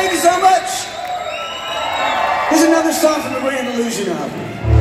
Thank you so much. Here's another song from the Grand Illusion album.